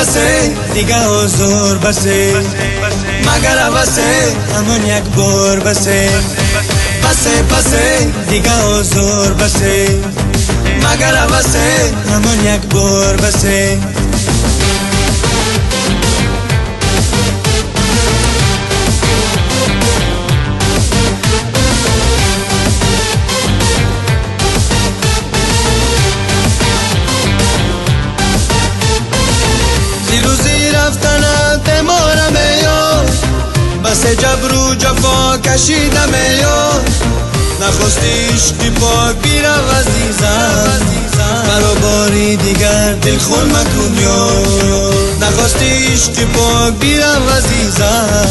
بسه دیگه حضور بسه. مگر بسه همون یک بار بسه. بسه بسه دیگه حضور بسه. مگر بسه همون یک بار بسه. بس جبر و جفا کشیدم یا نخواستیش که پاک بیرم عزیزم. مرا باری دیگر دل خون مکن یا. نخواستیش که پاک بیرم عزیزم.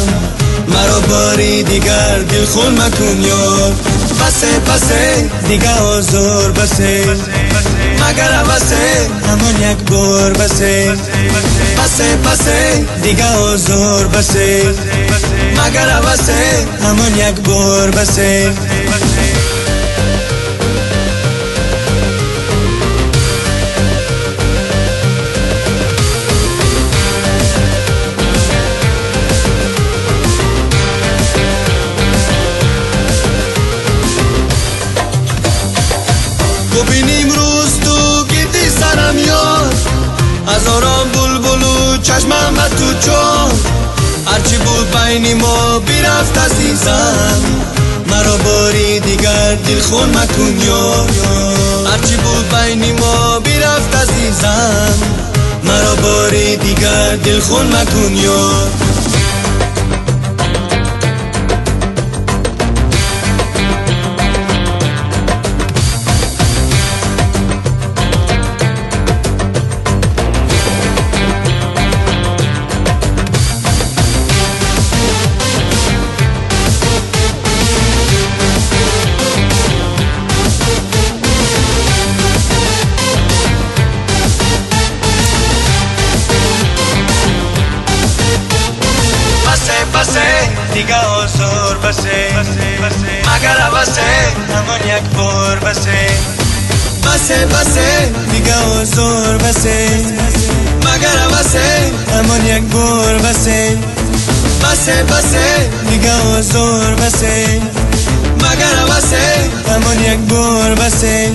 مرا باری دیگر دل خون مکن یا. بسه بسه دیگه آزار بسه. مگر بسه همون یک بار بسه. بسه بسه دیگه آزار بسه. مگر بسه همون یک بار بسه. ببینیم روز تو گیتی سرم یاد هزاران بلبلو چشمم و تو چون. هرچی بود بین ما بیرفت عزیزم. مرا باری دیگر دل خون مکن هرچی بود بین ما بیرفت عزیزم. مرا باری دیگر دل خون مکن یا بسه بسه دیگه آزار بسه مگر بسه همون یک بار بسه بسه بسه دیگه آزار بسه مگر بسه همون یک بار بسه بسه بسه دیگه آزار بسه مگر بسه همون یک بار بسه